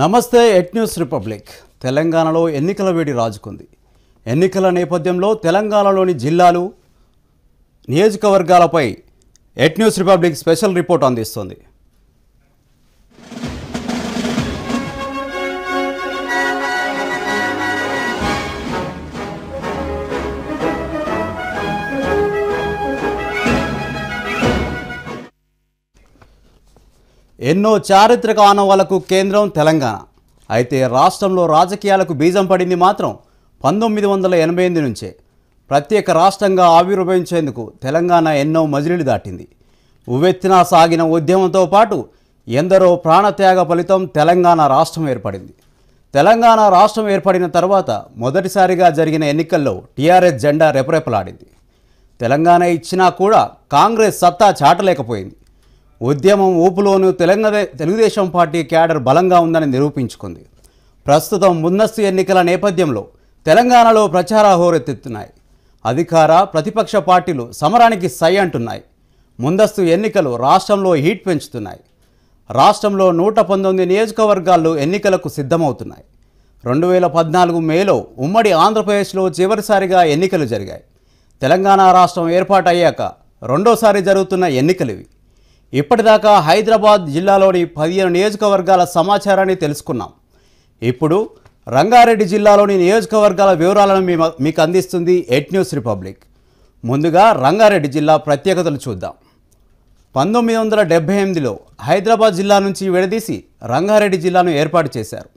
నమస్తే at news republic. తెలంగాణలో ఎన్నికల వేడి రాజుకుంది. ఎన్నికల నేపథ్యంలో తెలంగాణలోని జిల్లాలు నియోజకవర్గాలపై at news republic special report అందిస్తుంది. ఎన్నో చారిత్రక ఆనవాళ్ళకు కేంద్రం తెలంగాణ. అయితే రాష్ట్రంలో రాజకీయాలకు బీజం పడింది మాత్రం పంతొమ్మిది వందల ఎనభై ఎనిమిది నుంచే. ప్రత్యేక రాష్ట్రంగా ఆవిర్భవించేందుకు తెలంగాణ ఎన్నో మజిలీలు దాటింది. ఉవ్వెత్తిన సాగిన ఉద్యమంతో పాటు ఎందరో ప్రాణత్యాగ ఫలితం తెలంగాణ రాష్ట్రం ఏర్పడింది. తెలంగాణ రాష్ట్రం ఏర్పడిన తర్వాత మొదటిసారిగా జరిగిన ఎన్నికల్లో టీఆర్ఎస్ జెండా రెపరెపలాడింది. తెలంగాణ ఇచ్చినా కూడా కాంగ్రెస్ సత్తా చాటలేకపోయింది. ఉద్యమం ఊపులోనూ తెలంగాణ తెలుగుదేశం పార్టీ క్యాడర్ బలంగా ఉందని నిరూపించుకుంది. ప్రస్తుతం ముందస్తు ఎన్నికల నేపథ్యంలో తెలంగాణలో ప్రచార హోరెత్తుతున్నాయి అధికార ప్రతిపక్ష పార్టీలు సమరానికి సై అంటున్నాయి. ముందస్తు ఎన్నికలు రాష్ట్రంలో హీట్ పెంచుతున్నాయి. రాష్ట్రంలో నూట పంతొమ్మిది నియోజకవర్గాల్లో ఎన్నికలకు సిద్ధమవుతున్నాయి. రెండు వేల పద్నాలుగు మేలో ఉమ్మడి ఆంధ్రప్రదేశ్లో చివరిసారిగా ఎన్నికలు జరిగాయి. తెలంగాణ రాష్ట్రం ఏర్పాటయ్యాక రెండోసారి జరుగుతున్న ఎన్నికలు ఇవి. ఇప్పటిదాకా హైదరాబాద్ జిల్లాలోని పదిహేను నియోజకవర్గాల సమాచారాన్ని తెలుసుకున్నాం. ఇప్పుడు రంగారెడ్డి జిల్లాలోని నియోజకవర్గాల వివరాలను మీ- మీకు అందిస్తుంది ఎట్ న్యూస్ రిపబ్లిక్. ముందుగా రంగారెడ్డి జిల్లా ప్రత్యేకతలు చూద్దాం. పంతొమ్మిది వందల డెబ్బై ఎనిమిదిలో హైదరాబాద్ జిల్లా నుంచి విడదీసి రంగారెడ్డి జిల్లాను ఏర్పాటు చేశారు.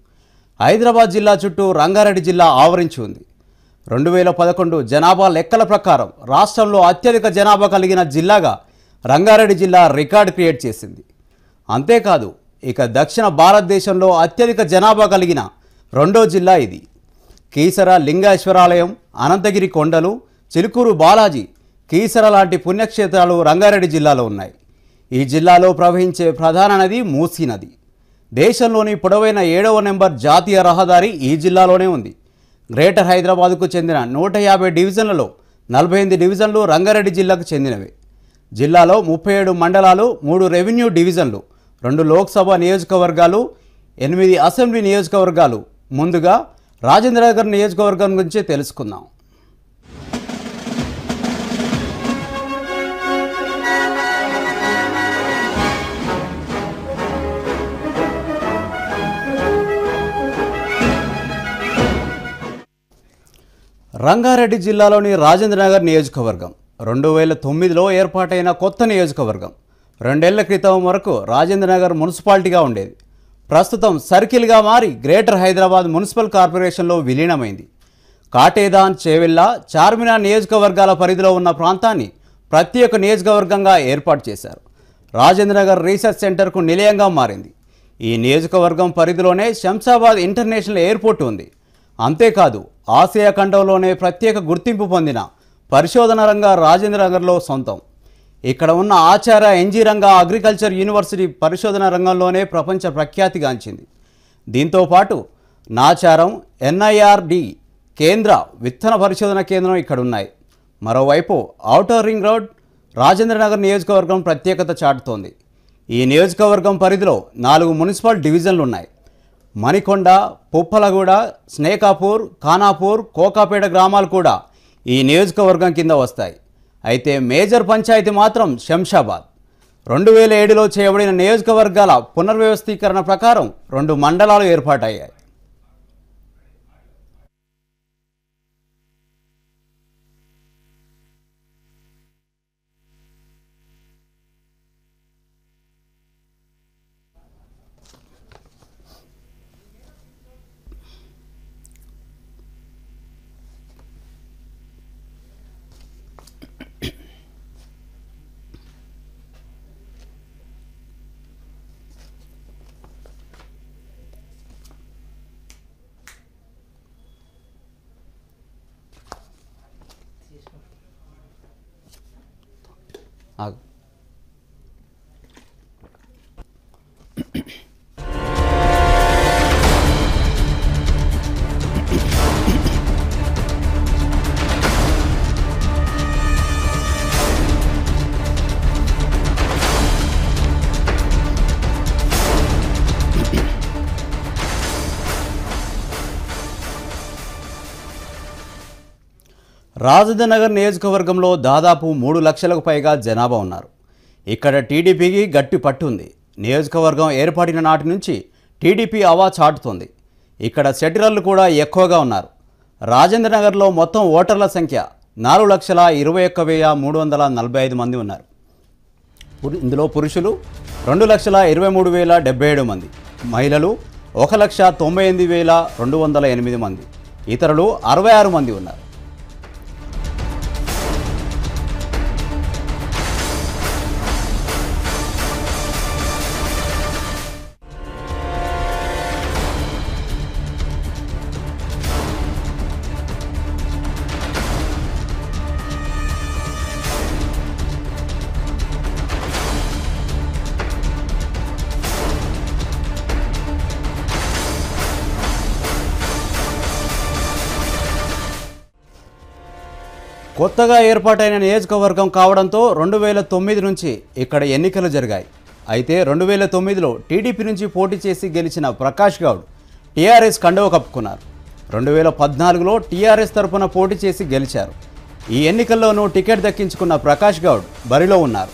హైదరాబాద్ జిల్లా చుట్టూ రంగారెడ్డి జిల్లా ఆవరించి ఉంది. రెండు వేల పదకొండు జనాభా లెక్కల ప్రకారం రాష్ట్రంలో అత్యధిక జనాభా కలిగిన జిల్లాగా రంగారెడ్డి జిల్లా రికార్డు క్రియేట్ చేసింది. అంతేకాదు ఇక దక్షిణ భారతదేశంలో అత్యధిక జనాభా కలిగిన రెండో జిల్లా ఇది. కీసర లింగేశ్వరాలయం అనంతగిరి కొండలు చిలుకూరు బాలాజీ కీసర లాంటి పుణ్యక్షేత్రాలు రంగారెడ్డి జిల్లాలో ఉన్నాయి. ఈ జిల్లాలో ప్రవహించే ప్రధాన నది మూసీ నది. దేశంలోని పొడవైన ఏడవ నెంబర్ జాతీయ రహదారి ఈ జిల్లాలోనే ఉంది. గ్రేటర్ హైదరాబాద్కు చెందిన నూట యాభై డివిజన్లలో నలభై ఎనిమిది డివిజన్లు రంగారెడ్డి జిల్లాకు చెందినవే. జిల్లాలో ముప్పై ఏడు మండలాలు మూడు రెవెన్యూ డివిజన్లు రెండు లోక్సభ నియోజకవర్గాలు ఎనిమిది అసెంబ్లీ నియోజకవర్గాలు. ముందుగా రాజేంద్రనగర్ నియోజకవర్గం గురించి తెలుసుకుందాం. రంగారెడ్డి జిల్లాలోని రాజేంద్రనగర్ నియోజకవర్గం. రెండు వేల తొమ్మిదిలో ఏర్పాటైన కొత్త నియోజకవర్గం. రెండేళ్ళ క్రితం వరకు రాజేంద్రనగర్ మున్సిపాలిటీగా ఉండేది. ప్రస్తుతం సర్కిల్గా మారి గ్రేటర్ హైదరాబాద్ మున్సిపల్ కార్పొరేషన్లో విలీనమైంది. కాటేదాన్ చేవెల్లా చార్మినార్ నియోజకవర్గాల పరిధిలో ఉన్న ప్రాంతాన్ని ప్రత్యేక నియోజకవర్గంగా ఏర్పాటు చేశారు. రాజేంద్రనగర్ రీసెర్చ్ సెంటర్కు నిలయంగా మారింది. ఈ నియోజకవర్గం పరిధిలోనే శంషాబాద్ ఇంటర్నేషనల్ ఎయిర్పోర్ట్ ఉంది. అంతేకాదు ఆసియా ఖండంలోనే ప్రత్యేక గుర్తింపు పొందిన పరిశోధన రంగ రాజేంద్రనగర్లో సొంతం. ఇక్కడ ఉన్న Acharya N G Ranga agriculture university పరిశోధన రంగంలోనే ప్రపంచ ప్రఖ్యాతిగాంచింది. దీంతోపాటు నాచారం ఎన్ఐఆర్డి కేంద్ర విత్తన పరిశోధన కేంద్రం ఇక్కడ ఉన్నాయి మరోవైపు ఔటర్ రింగ్ రోడ్ రాజేంద్రనగర్ నియోజకవర్గం ప్రత్యేకత చాటుతోంది. ఈ నియోజకవర్గం పరిధిలో నాలుగు మున్సిపల్ డివిజన్లు ఉన్నాయి మణికొండ పుప్పలగూడ స్నేకాపూర్ ఖానాపూర్ కోకాపేట గ్రామాలు కూడా ఈ నియోజకవర్గం కింద వస్తాయి. అయితే మేజర్ పంచాయతీ మాత్రం శంషాబాద్. రెండు వేల ఏడులో చేయబడిన నియోజకవర్గాల పునర్వ్యవస్థీకరణ ప్రకారం రెండు మండలాలు ఏర్పాటయ్యాయి. 啊，రాజేంద్రనగర్ నియోజకవర్గంలో దాదాపు మూడు లక్షలకు పైగా జనాభా ఉన్నారు. ఇక్కడ టీడీపీకి గట్టి పట్టుంది నియోజకవర్గం ఏర్పడిన నాటి నుంచి టీడీపీ అవా చాటుతోంది. ఇక్కడ సెటిలర్లు కూడా ఎక్కువగా ఉన్నారు. రాజేంద్రనగర్లో మొత్తం ఓటర్ల సంఖ్య నాలుగు లక్షల ఇరవై ఒక్క వెయ్యి మూడు వందల నలభై ఐదు మంది ఉన్నారు. ఇందులో పురుషులు రెండు లక్షల ఇరవై మూడు వేల డెబ్బై ఏడు మంది. మహిళలు ఒక లక్ష తొంభై ఎనిమిది వేల రెండు వందల ఎనిమిది మంది. ఇతరులు అరవై ఆరు మంది ఉన్నారు. కొత్తగా ఏర్పాటైన నియోజకవర్గం కావడంతో రెండు వేల తొమ్మిది నుంచి ఇక్కడ ఎన్నికలు జరిగాయి. అయితే రెండు వేల తొమ్మిదిలో టీడీపీ నుంచి పోటీ చేసి గెలిచిన ప్రకాష్ గౌడ్ టీఆర్ఎస్ కండవ కప్పుకున్నారు. రెండు వేల పద్నాలుగులో టీఆర్ఎస్ తరఫున పోటీ చేసి గెలిచారు. ఈ ఎన్నికల్లోనూ టికెట్ దక్కించుకున్న ప్రకాష్ గౌడ్ బరిలో ఉన్నారు.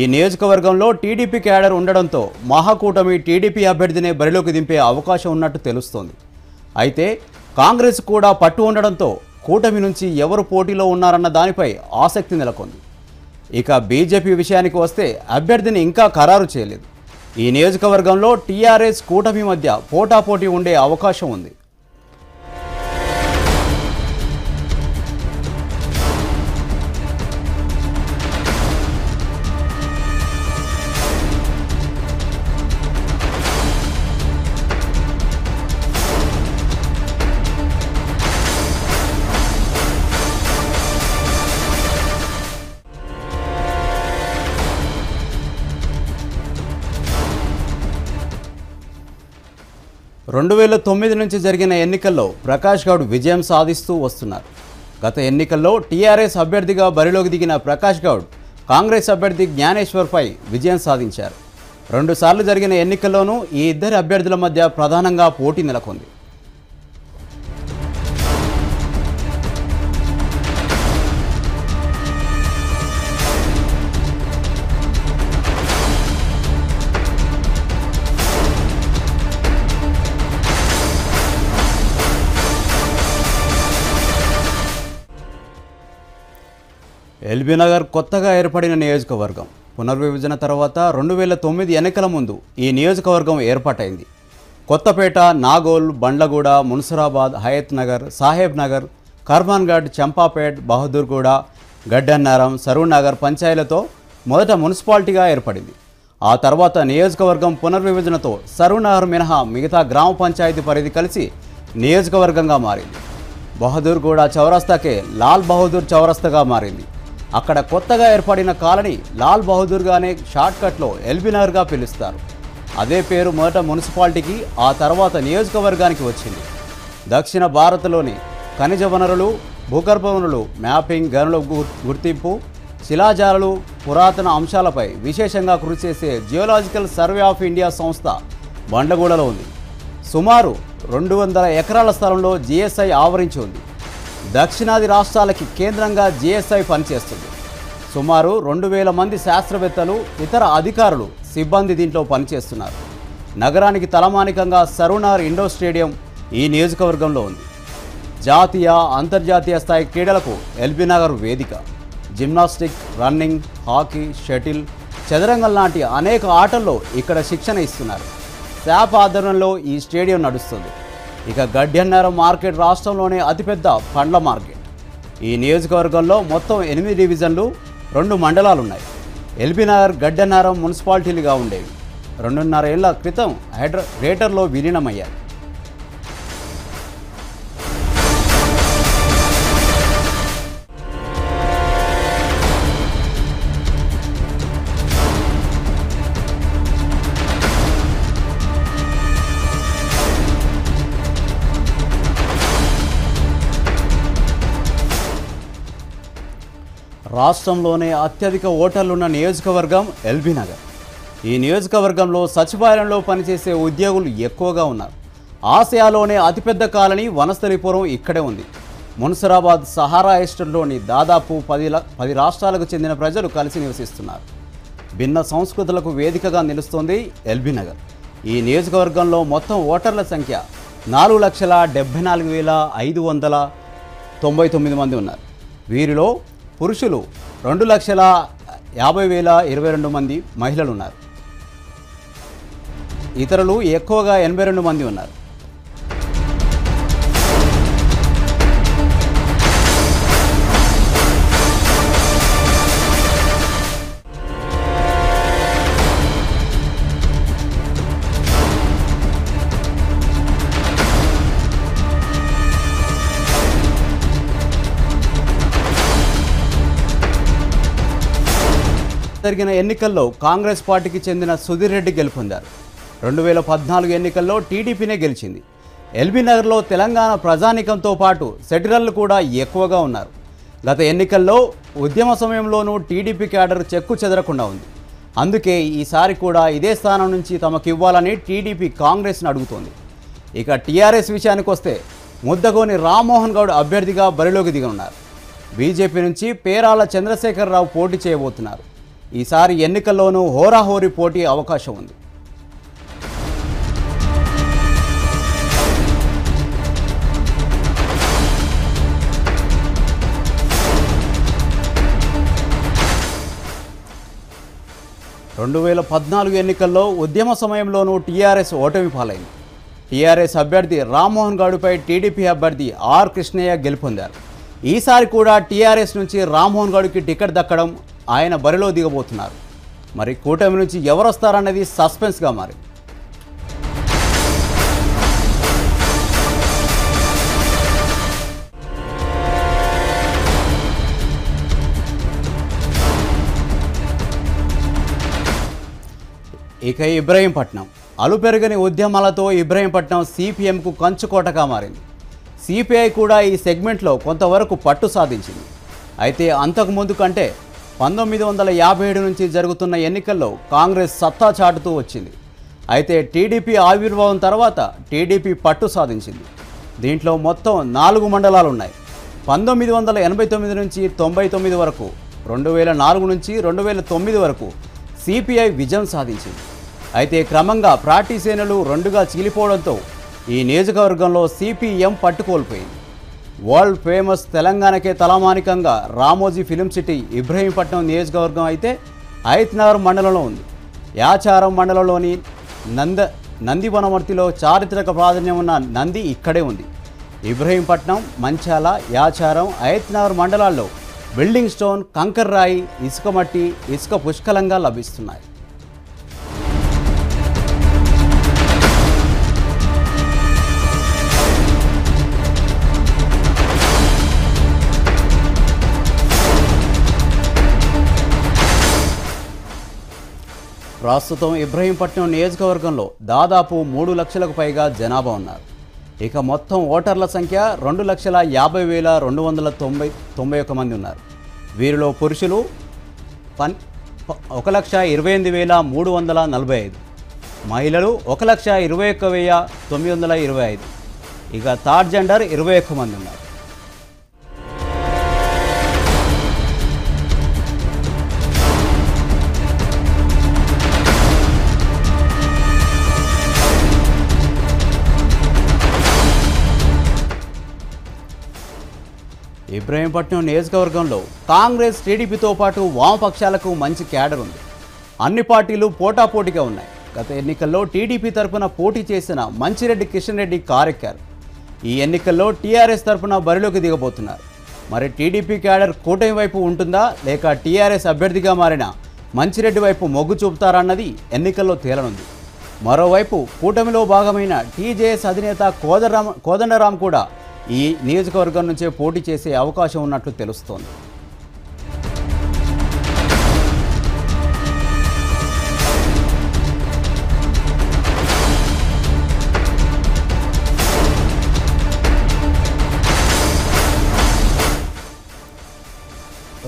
ఈ నియోజకవర్గంలో టీడీపీ క్యాడర్ ఉండడంతో మహాకూటమి టీడీపీ అభ్యర్థినే బరిలోకి దింపే అవకాశం ఉన్నట్టు తెలుస్తోంది. అయితే కాంగ్రెస్ కూడా పట్టు ఉండడంతో కూటమి నుంచి ఎవరు పోటీలో ఉన్నారన్న దానిపై ఆసక్తి నెలకొంది. ఇక బీజేపీ విషయానికి వస్తే అభ్యర్థిని ఇంకా ఖరారు చేయలేదు. ఈ నియోజకవర్గంలో టీఆర్ఎస్ కూటమి మధ్య పోటాపోటీ ఉండే అవకాశం ఉంది. రెండు వేల తొమ్మిది నుంచి జరిగిన ఎన్నికల్లో ప్రకాష్ గౌడ్ విజయం సాధిస్తూ వస్తున్నారు. గత ఎన్నికల్లో టీఆర్ఎస్ అభ్యర్థిగా బరిలోకి దిగిన ప్రకాష్ గౌడ్ కాంగ్రెస్ అభ్యర్థి జ్ఞానేశ్వర్పై విజయం సాధించారు. రెండుసార్లు జరిగిన ఎన్నికల్లోనూ ఈ ఇద్దరి అభ్యర్థుల మధ్య ప్రధానంగా పోటీ నెలకొంది. ఎల్బీనగర్ కొత్తగా ఏర్పడిన నియోజకవర్గం. పునర్విభజన తర్వాత రెండు వేల తొమ్మిది ఎన్నికల ముందు ఈ నియోజకవర్గం ఏర్పాటైంది. కొత్తపేట నాగోల్ బండ్లగూడ మున్సరాబాద్ హయత్ నగర్ సాహెబ్ నగర్ కర్మాన్గఢ్ చంపాపేట్ బహదూర్గూడ గడ్డన్నారం సరూర్ నగర్ పంచాయతీలతో మొదట మున్సిపాలిటీగా ఏర్పడింది. ఆ తర్వాత నియోజకవర్గం పునర్విభజనతో సరూర్ నగర్ మినహా మిగతా గ్రామ పంచాయతీ పరిధి కలిసి నియోజకవర్గంగా మారింది. బహదూర్గూడ చౌరస్తాకే లాల్ బహదూర్ చౌరస్తాగా మారింది. అక్కడ కొత్తగా ఏర్పడిన కాలనీ లాల్ బహదూర్గానే షార్ట్కట్లో ఎల్బీనగర్గా పిలుస్తారు. అదే పేరు మొదట మున్సిపాలిటీకి ఆ తర్వాత నియోజకవర్గానికి వచ్చింది. దక్షిణ భారత్లోని ఖనిజ వనరులు భూగర్భ వనరులు మ్యాపింగ్ గనుల గుర్తింపు శిలాజాలు పురాతన అంశాలపై విశేషంగా కృషి చేసే జియోలాజికల్ సర్వే ఆఫ్ ఇండియా సంస్థ బండగూడలో ఉంది. సుమారు రెండు వందల ఎకరాల స్థలంలో జిఎస్ఐ ఆవరించి ఉంది. దక్షిణాది రాష్ట్రాలకి కేంద్రంగా జిఎస్ఐ పనిచేస్తుంది. సుమారు రెండు వేల మంది శాస్త్రవేత్తలు ఇతర అధికారులు సిబ్బంది దీంట్లో పనిచేస్తున్నారు. నగరానికి తలమానికంగా సరునార్ ఇండోర్ స్టేడియం ఈ నియోజకవర్గంలో ఉంది. జాతీయ అంతర్జాతీయ స్థాయి క్రీడలకు ఎల్బీనగర్ వేదిక. జిమ్నాస్టిక్ రన్నింగ్ హాకీ షటిల్ చదరంగం లాంటి అనేక ఆటల్లో ఇక్కడ శిక్షణ ఇస్తున్నారు. శాప్ ఆధ్వర్యంలో ఈ స్టేడియం నడుస్తుంది. ఇక గడ్డెన్నారం మార్కెట్ రాష్ట్రంలోనే అతిపెద్ద పండ్ల మార్కెట్. ఈ నియోజకవర్గంలో మొత్తం ఎనిమిది డివిజన్లు రెండు మండలాలు ఉన్నాయి ఎల్బీనగర్ గడ్డెన్నారం మున్సిపాలిటీలుగా ఉండేవి. రెండున్నర ఏళ్ళ క్రితం హైడ్ర గ్రేటర్లో విలీనమయ్యాయి. రాష్ట్రంలోనే అత్యధిక ఓటర్లున్న నియోజకవర్గం ఎల్బీ నగర్. ఈ నియోజకవర్గంలో సచివాలయంలో పనిచేసే ఉద్యోగులు ఎక్కువగా ఉన్నారు. ఆసియాలోనే అతిపెద్ద కాలనీ వనస్థలిపురం ఇక్కడే ఉంది. మున్సరాబాద్ సహారా ఎస్టేట్లోని దాదాపు పది పది రాష్ట్రాలకు చెందిన ప్రజలు కలిసి నివసిస్తున్నారు. భిన్న సంస్కృతులకు వేదికగా నిలుస్తోంది ఎల్బీ నగర్. ఈ నియోజకవర్గంలో మొత్తం ఓటర్ల సంఖ్య నాలుగు లక్షల డెబ్బై నాలుగు వేల ఐదు వందల తొంభై తొమ్మిది మంది ఉన్నారు. వీరిలో పురుషులు రెండు లక్షల యాభై వేల ఇరవై రెండు మంది మహిళలు ఉన్నారు. ఇతరులు ఎక్కువగా ఎనభై రెండు మంది ఉన్నారు. జరిగిన ఎన్నికల్లో కాంగ్రెస్ పార్టీకి చెందిన సుధీర్ రెడ్డి గెలుపొందారు. రెండు వేల పద్నాలుగు ఎన్నికల్లో టీడీపీనే గెలిచింది. ఎల్బీ నగర్లో తెలంగాణ ప్రజానీకంతో పాటు సెటిలర్లు కూడా ఎక్కువగా ఉన్నారు. గత ఎన్నికల్లో ఉద్యమ సమయంలోనూ టీడీపీ క్యాడర్ చెక్కు చెదరకుండా ఉంది. అందుకే ఈసారి కూడా ఇదే స్థానం నుంచి తమకు ఇవ్వాలని టీడీపీ కాంగ్రెస్ను అడుగుతోంది. ఇక టీఆర్ఎస్ విషయానికి వస్తే ముద్దగోని రామ్మోహన్ గౌడ్ అభ్యర్థిగా బరిలోకి దిగనున్నారు. బీజేపీ నుంచి పేరాల చంద్రశేఖరరావు పోటీ చేయబోతున్నారు. ఈసారి ఎన్నికల్లోనూ హోరాహోరీ పోటీ అవకాశం ఉంది. రెండు వేల పద్నాలుగు ఎన్నికల్లో ఉద్యమ సమయంలోనూ టీఆర్ఎస్ ఓటమి పాలైంది. టీఆర్ఎస్ అభ్యర్థి రామ్మోహన్ గౌడ్పై టీడీపీ అభ్యర్థి ఆర్ కృష్ణయ్య గెలుపొందారు. ఈసారి కూడా టీఆర్ఎస్ నుంచి రామ్మోహన్ గౌడ్కి టికెట్ దక్కడం ఆయన బరిలో దిగబోతున్నారు. మరి కూటమి నుంచి ఎవరు వస్తారన్నది సస్పెన్స్గా మారింది. ఇక ఇబ్రహీంపట్నం. అలుపెరగని ఉద్యమాలతో ఇబ్రహీంపట్నం సిపిఎంకు కంచుకోటగా మారింది. సిపిఐ కూడా ఈ సెగ్మెంట్లో కొంతవరకు పట్టు సాధించింది. అయితే అంతకుముందు కంటే పంతొమ్మిది వందల యాభై ఏడు నుంచి జరుగుతున్న ఎన్నికల్లో కాంగ్రెస్ సత్తా చాటుతూ వచ్చింది. అయితే టీడీపీ ఆవిర్భావం తర్వాత టీడీపీ పట్టు సాధించింది. దీంట్లో మొత్తం నాలుగు మండలాలు ఉన్నాయి పంతొమ్మిది వందల ఎనభై తొమ్మిది నుంచి తొంభై తొమ్మిది వరకు రెండు వేల నాలుగు నుంచి రెండు వేల తొమ్మిది వరకు సిపిఐ విజయం సాధించింది. అయితే క్రమంగా ప్రాటీ సేనలు రెండుగా చీలిపోవడంతో ఈ నియోజకవర్గంలో సిపిఎం పట్టుకోల్పోయింది. వరల్డ్ ఫేమస్ తెలంగాణకే తలమానికంగా రామోజీ ఫిలిం సిటీ ఇబ్రహీంపట్నం నియోజకవర్గం అయితే ఐత్నగర్ మండలంలో ఉంది. యాచారం మండలంలోని నంద నందివనమర్తిలో చారిత్రక ప్రాధాన్యం ఉన్న నంది ఇక్కడే ఉంది. ఇబ్రహీంపట్నం మంచాల యాచారం ఐత్నగర్ మండలాల్లో బిల్డింగ్ స్టోన్ కంకర్ రాయి ఇసుక మట్టి ఇసుక పుష్కలంగా లభిస్తున్నాయి. ప్రస్తుతం ఇబ్రహీంపట్నం నియోజకవర్గంలో దాదాపు మూడు లక్షలకు పైగా జనాభా ఉన్నారు. ఇక మొత్తం ఓటర్ల సంఖ్య రెండు లక్షల యాభై వేల రెండు వందల తొంభై తొంభై ఒక్క మంది ఉన్నారు. వీరిలో పురుషులు పన్ ఒక లక్ష ఇరవై ఎనిమిది వేల మూడు వందల నలభై ఐదు. మహిళలు ఒక లక్ష ఇరవై ఒక్క వెయ్యి తొమ్మిది వందల ఇరవై ఐదు. ఇక థర్డ్ జెండర్ ఇరవై ఒక్క మంది ఉన్నారు. ఇబ్రహీంపట్నం నియోజకవర్గంలో కాంగ్రెస్ టీడీపీతో పాటు వామపక్షాలకు మంచి క్యాడర్ ఉంది. అన్ని పార్టీలు పోటాపోటీగా ఉన్నాయి. గత ఎన్నికల్లో టీడీపీ తరఫున పోటీ చేసిన మంచిరెడ్డి కిషన్ రెడ్డి కారెక్కారు. ఈ ఎన్నికల్లో టీఆర్ఎస్ తరఫున బరిలోకి దిగబోతున్నారు. మరి టీడీపీ క్యాడర్ కూటమి వైపు ఉంటుందా? లేక టీఆర్ఎస్ అభ్యర్థిగా మారిన మంచిరెడ్డి వైపు మొగ్గు చూపుతారన్నది ఎన్నికల్లో తేలనుంది. మరోవైపు కూటమిలో భాగమైన టీజేఎస్ అధినేత కోదరామ్ కోదండరాం కూడా ఈ నియోజకవర్గం నుంచే పోటీ చేసే అవకాశం ఉన్నట్లు తెలుస్తోంది.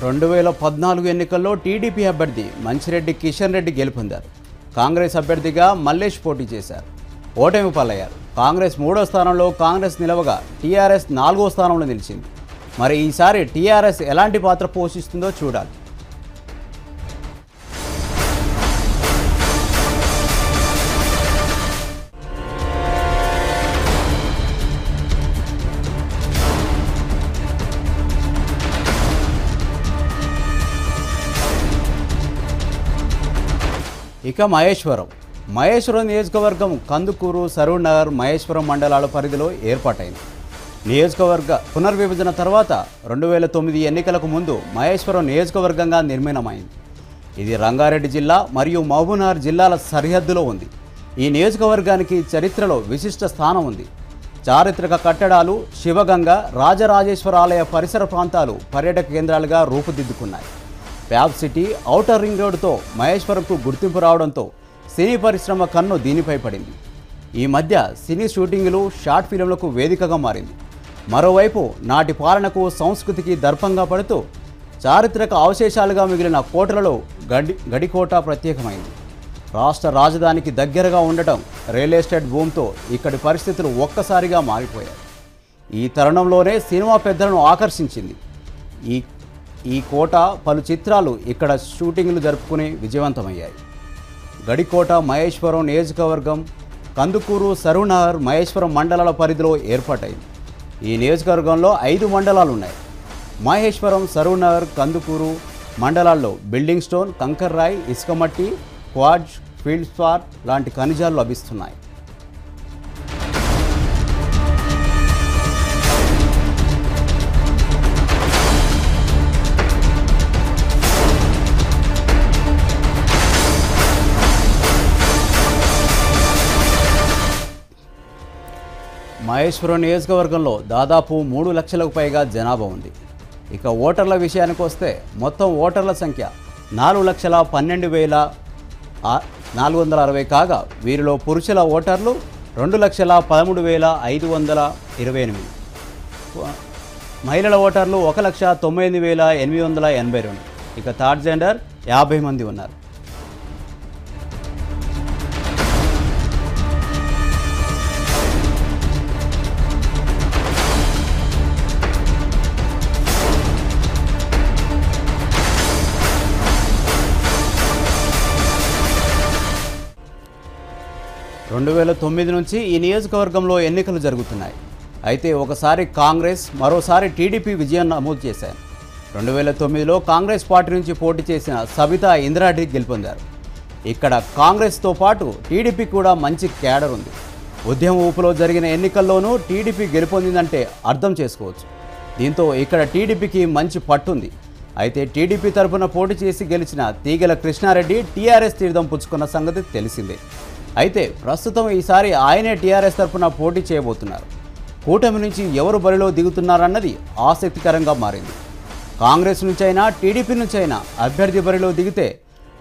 రెండు వేల పద్నాలుగు ఎన్నికల్లో టీడీపీ అభ్యర్థి మంచిరెడ్డి కిషన్ రెడ్డి గెలుపొందారు. కాంగ్రెస్ అభ్యర్థిగా మల్లేష్ పోటీ చేశారు. ఓటమి పాలయ్యారు. కాంగ్రెస్ మూడో స్థానంలో కాంగ్రెస్ నిలవగా టీఆర్ఎస్ నాలుగో స్థానంలో నిలిచింది. మరి ఈసారి టీఆర్ఎస్ ఎలాంటి పాత్ర పోషిస్తుందో చూడాలి. ఇక మహేశ్వరం. మహేశ్వరం నియోజకవర్గం కందుకూరు సరూర్ నగర్ మహేశ్వరం మండలాల పరిధిలో ఏర్పాటైంది. నియోజకవర్గ పునర్విభజన తర్వాత రెండు వేల తొమ్మిది ఎన్నికలకు ముందు మహేశ్వరం నియోజకవర్గంగా నిర్మాణమైంది. ఇది రంగారెడ్డి జిల్లా మరియు మహబూబ్నగర్ జిల్లాల సరిహద్దులో ఉంది. ఈ నియోజకవర్గానికి చరిత్రలో విశిష్ట స్థానం ఉంది. చారిత్రక కట్టడాలు శివగంగ రాజరాజేశ్వర ఆలయ పరిసర ప్రాంతాలు పర్యాటక కేంద్రాలుగా రూపుదిద్దుకున్నాయి. ప్యాబ్ సిటీ ఔటర్ రింగ్ రోడ్డుతో మహేశ్వరంకు గుర్తింపు రావడంతో సినీ పరిశ్రమ కన్ను దీనిపై పడింది. ఈ మధ్య సినీ షూటింగులు షార్ట్ ఫిల్మ్లకు వేదికగా మారింది. మరోవైపు నాటి పాలనకు సంస్కృతికి దర్పంగా పడుతూ చారిత్రక అవశేషాలుగా మిగిలిన కోటలలో గడి గడికోట ప్రత్యేకమైంది. రాష్ట్ర రాజధానికి దగ్గరగా ఉండటం రియల్ ఎస్టేట్ భూమితో ఇక్కడి పరిస్థితులు ఒక్కసారిగా మారిపోయాయి. ఈ తరుణంలోనే సినిమా పెద్దలను ఆకర్షించింది. ఈ ఈ కోట పలు చిత్రాలు ఇక్కడ షూటింగ్లు జరుపుకుని విజయవంతమయ్యాయి. గడికోట మహేశ్వరం నియోజకవర్గం కందుకూరు సరూనగర్ మహేశ్వరం మండలాల పరిధిలో ఏర్పాటైంది. ఈ నియోజకవర్గంలో ఐదు మండలాలు ఉన్నాయి మహేశ్వరం సరూనగర్ కందుకూరు మండలాల్లో బిల్డింగ్ స్టోన్ కంకర్ రాయ్ ఇసుకమట్టి క్వాడ్జ్ ఫీల్డ్ స్పార్ లాంటి ఖనిజాలు లభిస్తున్నాయి. మహేశ్వరం నియోజకవర్గంలో దాదాపు మూడు లక్షలకు పైగా జనాభా ఉంది. ఇక ఓటర్ల విషయానికి వస్తే మొత్తం ఓటర్ల సంఖ్య నాలుగు లక్షల పన్నెండు వేల నాలుగు వందల అరవై కాగా వీరిలో పురుషుల ఓటర్లు రెండు లక్షల పదమూడు వేల ఐదు వందల ఇరవై ఎనిమిది. మహిళల ఓటర్లు ఒక లక్ష తొంభై ఎనిమిది వేల ఎనిమిది వందల ఎనభై రెండు. ఇక థర్డ్ జెండర్ యాభై మంది ఉన్నారు. రెండు వేల తొమ్మిది నుంచి ఈ నియోజకవర్గంలో ఎన్నికలు జరుగుతున్నాయి. అయితే ఒకసారి కాంగ్రెస్ మరోసారి టీడీపీ విజయం నమోదు చేశారు. రెండు వేల తొమ్మిదిలో కాంగ్రెస్ పార్టీ నుంచి పోటీ చేసిన సబితా ఇందిరారెడ్డి గెలుపొందారు. ఇక్కడ కాంగ్రెస్తో పాటు టీడీపీ కూడా మంచి క్యాడర్ ఉంది. ఉద్యమ ఊపులో జరిగిన ఎన్నికల్లోనూ టీడీపీ గెలుపొందిందంటే అర్థం చేసుకోవచ్చు. దీంతో ఇక్కడ టీడీపీకి మంచి పట్టుంది. అయితే టీడీపీ తరఫున పోటీ చేసి గెలిచిన తీగల కృష్ణారెడ్డి టీఆర్ఎస్ తీర్థం పుచ్చుకున్న సంగతి తెలిసిందే. అయితే ప్రస్తుతం ఈసారి ఆయనే టీఆర్ఎస్ తరఫున పోటీ చేయబోతున్నారు. కూటమి నుంచి ఎవరు బరిలో దిగుతున్నారన్నది ఆసక్తికరంగా మారింది. కాంగ్రెస్ నుంచైనా టీడీపీ నుంచైనా అభ్యర్థి బరిలో దిగితే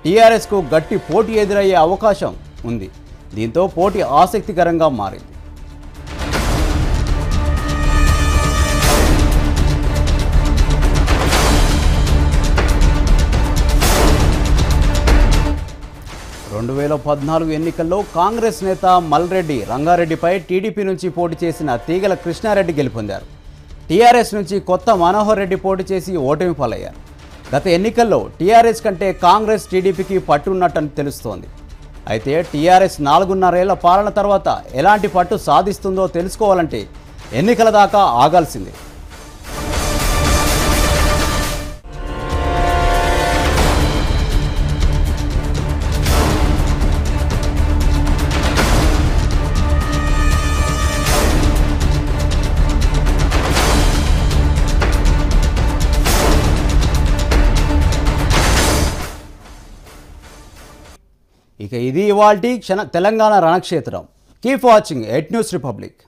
టీఆర్ఎస్కు గట్టి పోటీ ఎదురయ్యే అవకాశం ఉంది. దీంతో పోటీ ఆసక్తికరంగా మారింది. రెండు వేల పద్నాలుగు ఎన్నికల్లో కాంగ్రెస్ నేత మల్రెడ్డి రంగారెడ్డిపై టీడీపీ నుంచి పోటీ చేసిన తీగల కృష్ణారెడ్డి గెలుపొందారు. టీఆర్ఎస్ నుంచి కొత్త మనోహర్ రెడ్డి పోటీ చేసి ఓటమి పాలయ్యారు. గత ఎన్నికల్లో టీఆర్ఎస్ కంటే కాంగ్రెస్ టీడీపీకి పట్టున్నట్టని తెలుస్తోంది. అయితే టీఆర్ఎస్ నాలుగున్నరేళ్ళ పాలన తర్వాత ఎలాంటి పట్టు సాధిస్తుందో తెలుసుకోవాలంటే ఎన్నికల దాకా ఆగాల్సిందే. ఇది ఇవాల్టి క్షణ తెలంగాణ రణక్షేత్రం. Keep watching at news republic